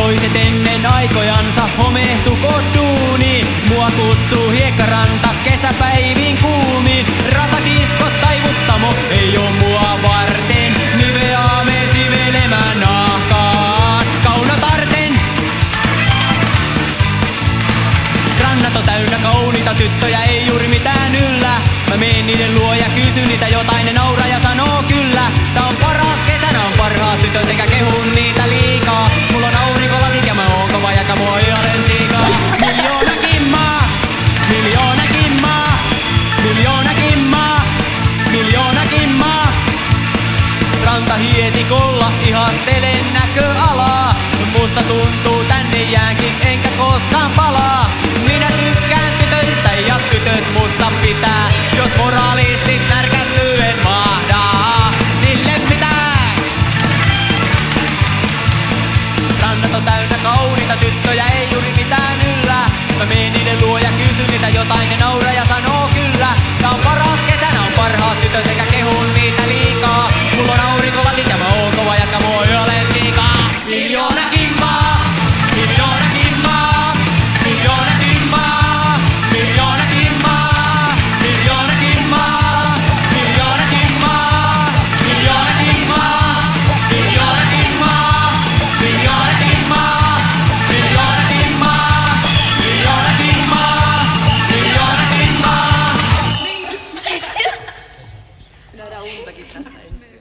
Toiset ennen aikojansa homehtu koduuni. Mua kutsuu hiekkaranta kesäpäivin kuumiin. Ratakiskot taivuttamo ei oo mua varten. Niveaa me sivelemään nahkaan. Kauna tarten. Rannat on täynnä kauniita tyttöjä, ei juuri mitään yllä. Mä meen niiden luo ja kysyn niitä jotain, ne nauraa ja sanoo kyllä. Tää on paras Rantahietikolla ihastelen näköalaa. Musta tuntuu tänne jäänkin enkä koskaan palaa. Minä tykkään tytöistä ja tytöt musta pitää. Jos moraalistit närkästyy en mahda sille pitää. Rannat on täynnä kauniita tyttöjä, ei juuri mitään yllä. Mä menen niiden luo ja kysyn niitä jotain, ne dará um para aqui atrás.